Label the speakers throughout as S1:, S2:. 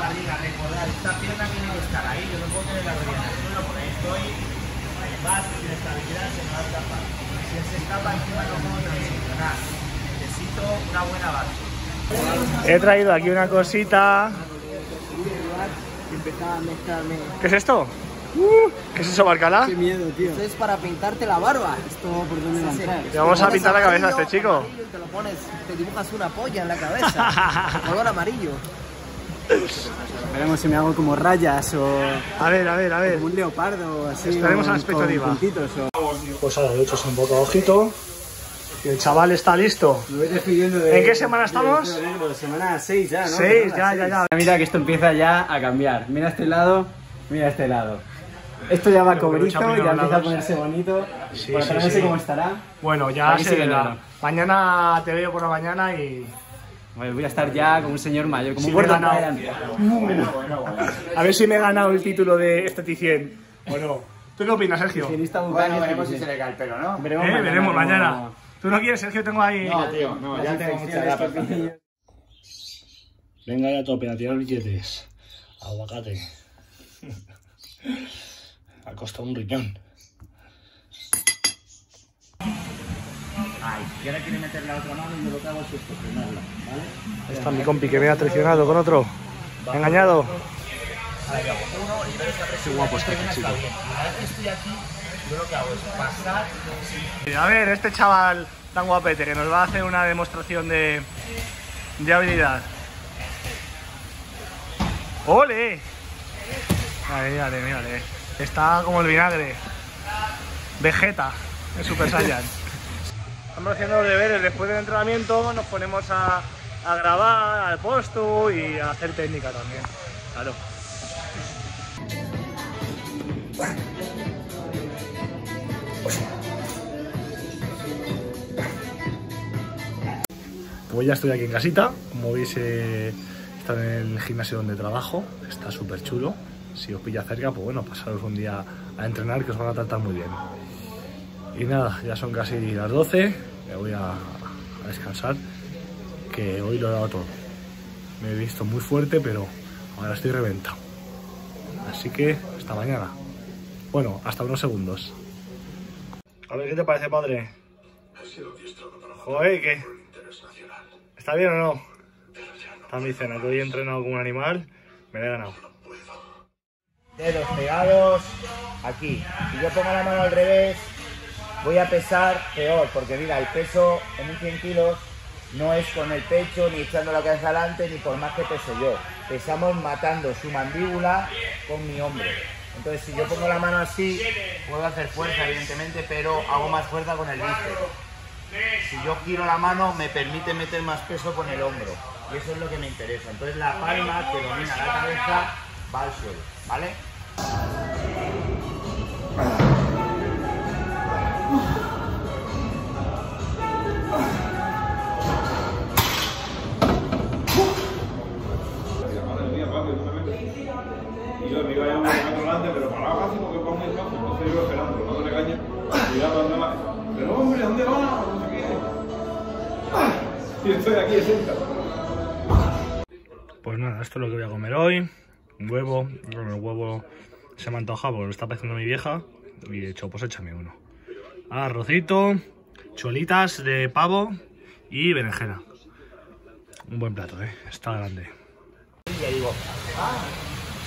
S1: barriga, recordad, esta pierna tiene que estar ahí, yo no puedo tener la rodilla en el suelo, porque ahí estoy, más inestabilidad, se me va a escapar. Si se escapa, encima no puedo transicionar. Necesito una buena base.
S2: He traído aquí una cosita.
S3: Empezaba a mezclarme.
S2: ¿Qué es esto? Uh, ¿Qué es eso, Barcalá?
S3: Qué miedo, tío. Esto es para pintarte la barba. Esto por dónde va a entrar.
S2: Le vamos a pintar la cabeza a este chico.
S3: Amarillo, Te lo pones, te dibujas una polla en la cabeza. color amarillo. Veremos si me hago como rayas o
S2: A ver, a ver, a ver.
S3: como un leopardo así.
S2: Estaremos
S3: o-
S2: a la expectativa.
S3: puntitos, o-
S2: Pues ahora le echas un poco de ojito. Y el chaval está listo.
S3: Me voy despidiendo de-
S2: ¿En qué semana estamos?
S3: de febrero, semana 6 ya, ¿no?
S2: Seis,
S3: Semana
S2: ya, ya, ya.
S3: Mira que esto empieza ya a cambiar. Mira este lado, mira este lado. Esto ya va
S2: primero
S3: ya empieza a ponerse bonito.
S2: Sí,
S3: Por
S2: sí,
S3: no sé
S2: sí.
S3: cómo estará.
S2: Bueno, ya se
S3: sigue
S2: verá. Mañana te veo por la mañana y.
S3: Voy a estar ya como un señor mayor, como
S2: Sí,
S3: un. Ryan.
S2: A ver si me he ganado el título de esteticien. Bueno, ¿tú qué opinas, Sergio?
S1: Bueno, veremos si se le cae el pelo, ¿no?
S3: Veremos
S2: Eh,
S3: mañana.
S2: veremos mañana. ¿Tú no quieres, Sergio? Tengo ahí.
S1: No, tío, no, ya tengo mucha edad.
S2: Venga ya a tope, a tirar billetes. Aguacate. Ha costado un riñón.
S1: Ay, y ahora quiere meter la otra mano y yo lo que hago es esto, frenarla, ¿vale?
S2: Ahí está mi compi que me ha traicionado con otro. Me ha engañado.
S1: Qué guapo este chico. Vez que estoy aquí, yo lo que hago es pasar
S2: A ver, este chaval tan guapete que nos va a hacer una demostración de, de habilidad. ¡Ole! Mírale, mírale, mírale. Está como el vinagre. Vegeta, en Super Saiyan. Estamos haciendo los deberes después del entrenamiento, nos ponemos a, grabar al posto y a hacer técnica también. Claro. Pues ya estoy aquí en casita, como veis eh, está en el gimnasio donde trabajo, está súper chulo. Si os pilla cerca, pues bueno, pasaros un día a entrenar que os van a tratar muy bien. Y nada, ya son casi las 12, me voy a, descansar, que hoy lo he dado todo. Me he visto muy fuerte, pero ahora estoy reventado. Así que hasta mañana. Bueno, hasta unos segundos. A ver, ¿qué te parece, padre? Joder, ¿qué? ¿Está bien o no? Está mi cena, que hoy he entrenado como un animal, me la he ganado.
S1: dedos pegados aquí. Si yo pongo la mano al revés, voy a pesar peor, porque mira, el peso en un 100 kilos no es con el pecho, ni echando la cabeza adelante, ni por más que pese yo. Pesamos matando su mandíbula con mi hombro. Entonces, si yo pongo la mano así, puedo hacer fuerza, evidentemente, pero hago más fuerza con el bíceps. Si yo giro la mano, me permite meter más peso con el hombro. Y eso es lo que me interesa. Entonces, la palma que domina la cabeza va al suelo, ¿vale?
S4: Pero hombre, ¿dónde va? No sé qué. Y estoy aquí sentado.
S2: Pues nada, esto es lo que voy a comer hoy. Un huevo, bueno, el huevo se me antoja porque lo está haciendo mi vieja. Y de hecho, pues échame uno. Arrocito, chuelitas de pavo y berenjena. Un buen plato, eh. Está grande.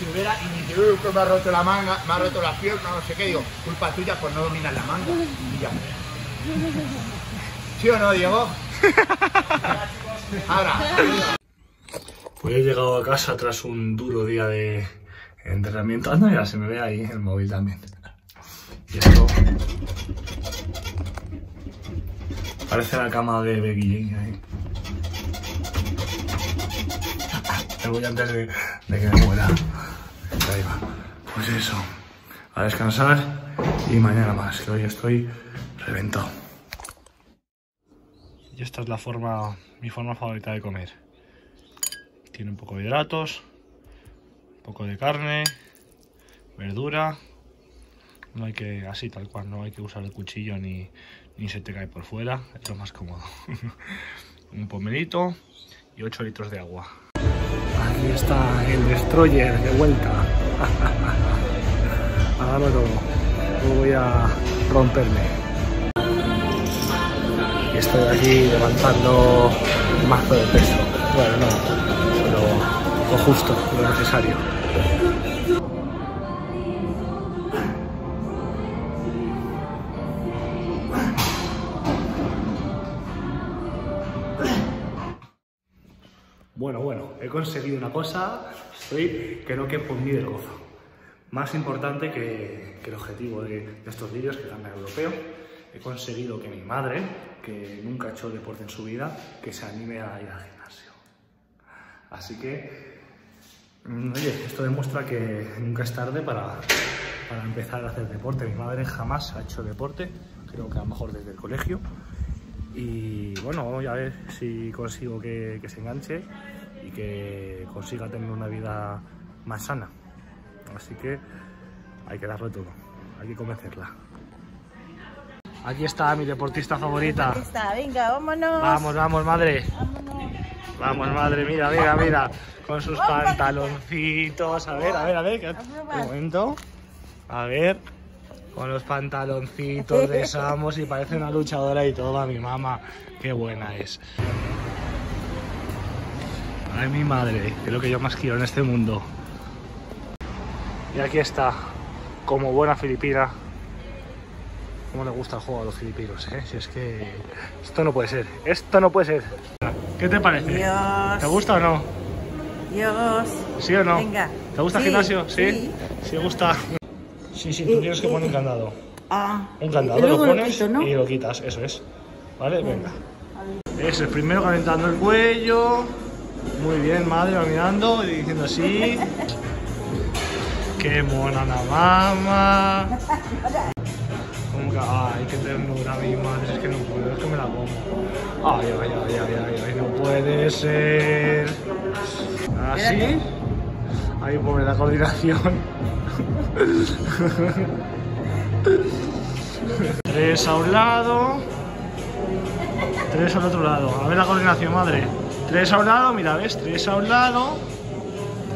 S1: Y digo, si hubiera, y me dice, "Uy, que me ha roto la manga, me ha roto la pierna, no sé qué, digo, culpa tuya por no dominar la manga. Y ya. ¿Sí o no, Diego? Ahora.
S2: Pues he llegado a casa tras un duro día de entrenamiento. Anda, mira, se me ve ahí el móvil también. Y esto. Parece la cama de Becky G ahí. Voy antes de, de que me muera. Ahí va. Pues eso. A descansar y mañana más, que hoy estoy reventado. Y esta es la forma, mi forma favorita de comer. Tiene un poco de hidratos, un poco de carne, verdura. No hay que, así tal cual, no hay que usar el cuchillo ni, ni se te cae por fuera, es lo más cómodo. un pomerito y 8 litros de agua. Aquí está el destroyer de vuelta. A darlo todo. Luego voy a romperme. Y estoy aquí levantando un mazo de peso. Bueno, no, solo lo justo, lo necesario. He conseguido una cosa, estoy que no que por mí del gozo. Más importante que, que el objetivo de, de estos vídeos, que gana europeo, he conseguido que mi madre, que nunca ha hecho deporte en su vida, que se anime a ir al gimnasio. Así que, mm, oye, esto demuestra que nunca es tarde para, para empezar a hacer deporte. Mi madre jamás ha hecho deporte, creo que a lo mejor desde el colegio. Y bueno, vamos a ver si consigo que, que se enganche y que consiga tener una vida más sana. Así que hay que darle todo, hay que convencerla. Aquí está mi deportista favorita.
S5: Ahí está, venga, vámonos.
S2: Vamos, vamos, madre. Vamos, madre, mira, mira, mira. Con sus pantaloncitos. A ver, a ver, a ver. Un momento. A ver. Con los pantaloncitos de Samos y parece una luchadora y toda mi mamá. Qué buena es. Ay, mi madre, que es lo que yo más quiero en este mundo. Y aquí está, como buena filipina. Cómo le gusta el juego a los filipinos, ¿eh? Si es que esto no puede ser, esto no puede ser. ¿Qué te parece?
S5: Dios.
S2: ¿Te gusta o no?
S5: Dios.
S2: ¿Sí o no?
S5: Venga.
S2: ¿Te gusta el gimnasio? ¿Sí?
S5: sí.
S2: ¿Sí gusta? Sí, sí, tú tienes que poner un candado.
S5: Ah.
S2: Un candado lo pones
S5: quito, ¿no?
S2: y lo quitas, eso es. ¿Vale? Venga. Es el primero calentando el cuello. Muy bien, madre, va mirando y diciendo así. Qué mona la mamá. Como que, ay, qué ternura mi madre, es que no puedo, es que me la como. Ay, ay, ay, ay, ay, ay, no puede ser. Así. Ahí pone la coordinación. Tres a un lado. Tres al otro lado. A ver la coordinación, madre. Tres a un lado, mira, ¿ves? Tres a un lado.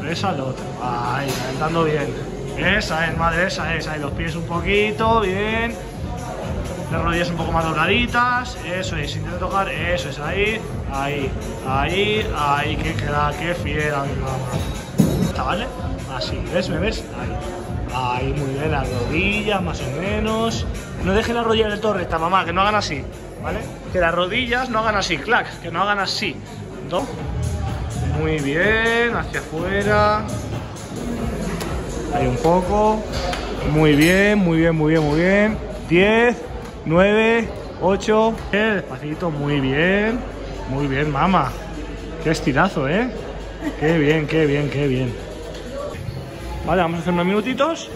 S2: Tres al otro. Ahí, calentando bien. Esa es, madre, esa es. Ahí, los pies un poquito, bien. Las rodillas un poco más dobladitas. Eso es, intenta tocar. Eso es, ahí. Ahí, ahí, ahí. Qué crack, qué fiera, mi mamá. Está, ¿Vale? Así, ¿ves? ¿Me ves? Ahí. Ahí, muy bien, las rodillas, más o menos. No dejen las rodillas del todo recta, mamá, que no hagan así, ¿vale? Que las rodillas no hagan así, clac, que no hagan así. Muy bien, hacia afuera. Ahí un poco. Muy bien, muy bien, muy bien, muy bien. 10, 9, 8. Despacito, muy bien. Muy bien, mamá. Qué estirazo, ¿eh? Qué bien, qué bien, qué bien. Vale, vamos a hacer unos minutitos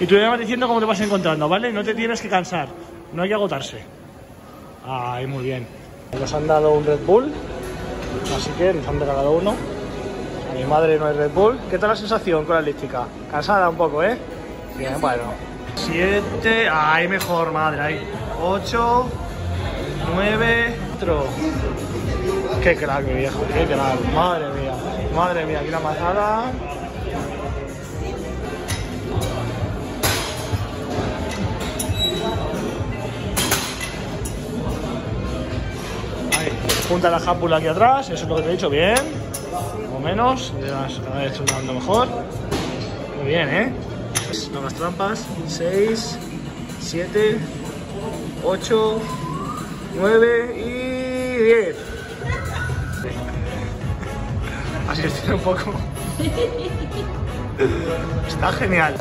S2: y tú me vas diciendo cómo te vas encontrando, ¿vale? No te tienes que cansar, no hay que agotarse. Ay, muy bien. Nos han dado un Red Bull, así que han regalado uno. A mi madre no es Red Bull. ¿Qué tal la sensación con la elíptica? Cansada un poco, ¿eh? Bien, bueno. Siete, ay, mejor, madre, ahí. Ocho, nueve, otro. Qué crack, mi viejo, qué crack. Madre mía, madre mía, aquí la mazada. Junta la jápula aquí atrás, eso es lo que te he dicho, bien. O menos, vez estoy dando mejor. Muy bien, ¿eh? No las trampas. 6, 7, 8, 9 y 10. Así estoy un poco. Está genial.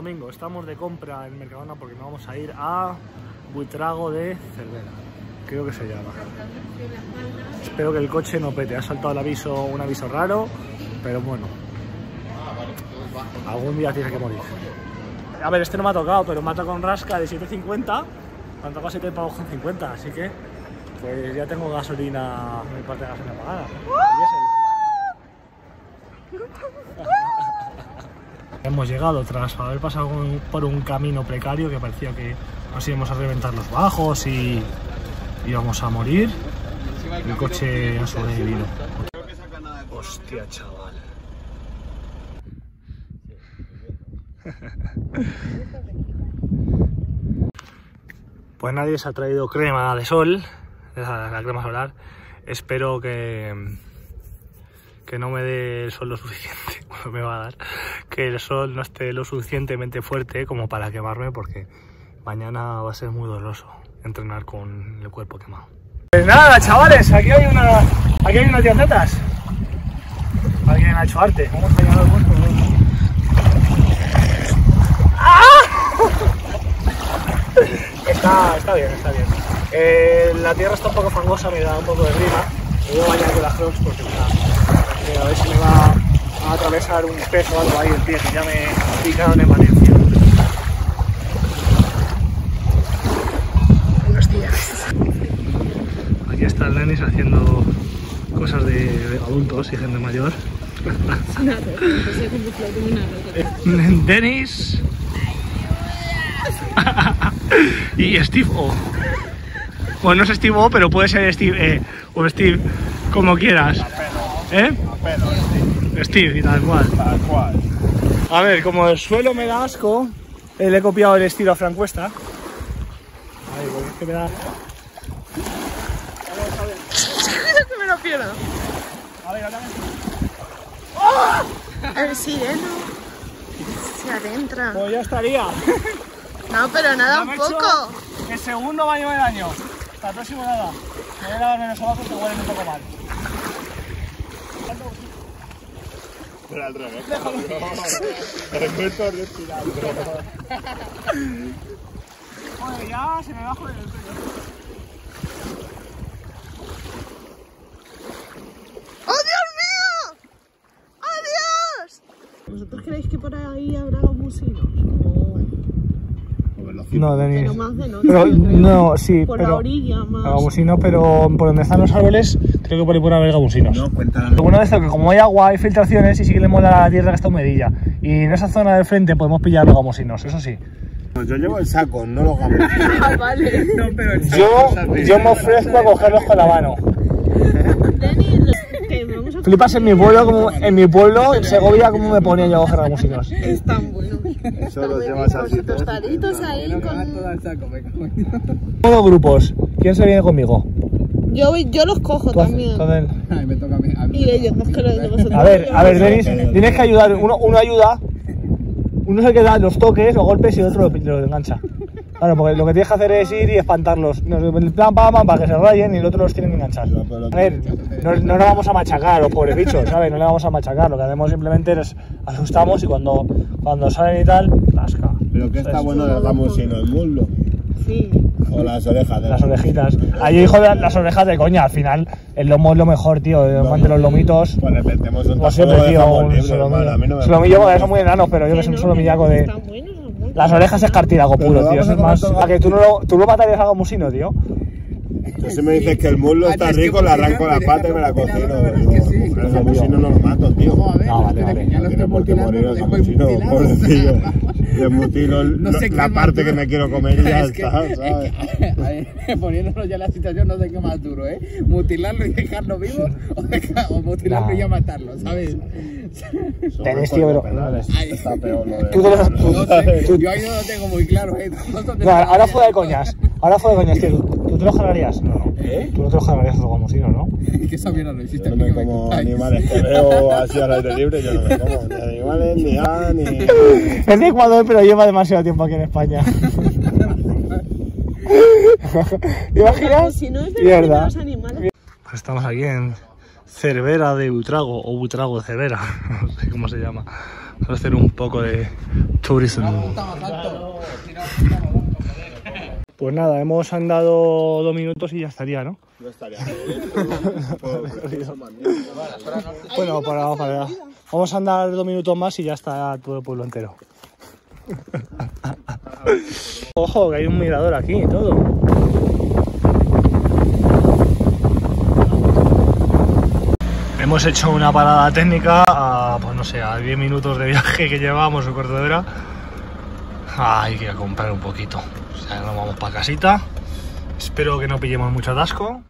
S2: Domingo, estamos de compra en Mercadona porque nos vamos a ir a Buitrago de Cervera. Creo que se llama. Espero que el coche no pete. Ha saltado el aviso, un aviso raro, pero bueno. Algún día tiene que morir. A ver, este no me ha tocado, pero me ha tocado un rasca de 7.50. Me han tocado 7 pavos con 50, así que pues ya tengo gasolina, mi parte de gasolina pagada. Hemos llegado tras haber pasado por un camino precario que parecía que nos íbamos a reventar los bajos y íbamos a morir. El coche ha sobrevivido. Hostia, chaval. Pues nadie se ha traído crema de sol, la, la crema solar. Espero que, que no me dé el sol lo suficiente, me va a dar, que el sol no esté lo suficientemente fuerte como para quemarme porque mañana va a ser muy doloroso entrenar con el cuerpo quemado. Pues nada, chavales, aquí hay una, aquí hay unas tiendetas. Alguien ha hecho arte. Está, está bien, está bien. Eh, la tierra está un poco fangosa, me da un poco de grima. Voy a bañar con las crocs porque me da- eh, a ver si me va a atravesar un pez o algo ahí el pie que ya me picaron en Valencia. Buenos días. Aquí está el Denis haciendo cosas de, de adultos y gente mayor. Denis y Steve O. Bueno, no es Steve O, pero puede ser Steve E o Steve como quieras. ¿Eh? Steve y tal cual. A ver, como el suelo me da asco, eh, le he copiado el estilo a Frank Cuesta. Ay, porque es que me da.
S5: que me lo pierdo.
S2: A ver, ahora me-
S5: El sireno. Se adentra.
S2: Pues ya estaría.
S5: No, pero nada, un poco.
S2: El segundo baño del año. Hasta el próximo nada. Me voy a lavarme los sobacos que huelen un poco mal.
S4: Pero al revés. Recuerdo respirar.
S2: Joder, ya se me va a joder el pelo.
S5: ¡Oh, Dios mío! ¡Oh, Dios! ¿Vosotros creéis que por ahí habrá musinos?
S2: No, Denis.
S5: Pero más de noche.
S2: Pero, no, sí,
S5: Por
S2: pero.
S5: la orilla más.
S2: Gabusinos, pero por donde están los árboles, creo que por ahí puede haber gabusinos.
S1: No, cuéntala.
S2: Lo bueno de esto es que como hay agua, hay filtraciones y sí que le mola la tierra que está humedilla. Y en esa zona del frente podemos pillar los gamusinos, eso sí.
S1: Yo llevo el saco, no los gamos.
S5: Ah, vale.
S2: Yo, yo me ofrezco a cogerlos con la mano.
S5: Denis,
S2: Flipas en mi pueblo, como, en mi pueblo, en Segovia, cómo me ponía yo a coger gamusinos.
S5: Están buenos.
S1: Eso los
S5: Muy
S1: llevas así.
S5: tostaditos ahí con...
S2: Todos grupos. ¿Quién se viene conmigo?
S5: Yo, yo los cojo
S2: Tú haces-
S5: también.
S2: tú haces-
S5: Y ellos, no es que los de vosotros.
S2: A ver, a ver, Denis, tienes que ayudar. Uno, uno ayuda, uno es el que da los toques, los golpes y el otro lo, lo engancha. Claro, porque lo que tienes que hacer es ir y espantarlos. No, En plan, pam, pam, para que se rayen y el otro los tiene que enganchar. A ver, no, no nos vamos a machacar, los pobres bichos, ¿sabes? No le vamos a machacar. Lo que hacemos simplemente es asustamos y cuando, cuando salen y tal, lasca.
S1: Pero que está bueno del gamusino, el muslo.
S5: Sí.
S1: O las orejas de
S2: Las orejitas. Ahí, hijo de las orejas de coña. Al final, el lomo es lo mejor, tío. Mante los lomitos.
S1: Pues le metemos un tajo
S2: siempre,
S1: de
S2: tío, un
S1: libre,
S2: solomillo.
S1: hermano, a mí no me
S2: Solomillo, son muy enanos, pero yo que soy un solomillaco de. Las orejas es cartílago puro, tío. Eso es más. A que tú no lo, tú lo matarías a gamusino, tío.
S1: Tú si me dices que el muslo está rico, le arranco la pata y me la cocino. Pero el gamusino no lo mato, tío.
S2: No, vale, vale.
S1: No tiene por qué morir el gamusino, pobrecillo. Le mutilo el-
S6: No sé
S1: la parte que me quiero comer y ya está,
S6: es
S1: ¿sabes?
S6: que, a ver, poniéndonos ya en la situación, no sé qué más duro, ¿eh? Mutilarlo y dejarlo vivo o, o mutilarlo y ya matarlo, ¿sabes?
S2: Tenés, tío, pero.
S1: Está peor lo de...
S2: Tú te lo- tú-
S6: no sé,
S2: tú-
S6: yo ahí no lo tengo muy claro, ¿eh?
S2: No, ahora fuera de coñas. Ahora fuera de coñas, tío. ¿Tú te lo jalarías? No, no. Tú no te lo jalarías a gamusino, ¿no?
S6: que esa mierda no existe
S1: Yo no me como animales que veo así al aire libre, yo no me como ni animales, ni A, ni...
S2: Es de Ecuador, pero lleva demasiado tiempo aquí en España. ¿Te imaginas?
S5: Si no es de
S2: Mierda.
S5: los animales.
S2: Pues estamos aquí en Cervera de Butrago o Butrago de Cervera, no sé cómo se llama. Vamos a hacer un poco de turismo. Pues nada, hemos andado dos minutos y ya estaría, ¿no?
S1: No estaría
S2: Bueno, para, para, vamos a andar dos minutos más y ya está todo el pueblo entero. Ojo, que hay un mirador aquí y todo. Hemos hecho una parada técnica a, pues no sé, a 10 minutos de viaje que llevábamos en cuarto de hora. Hay que comprar un poquito. O sea, nos vamos para casita. Espero que no pillemos mucho atasco.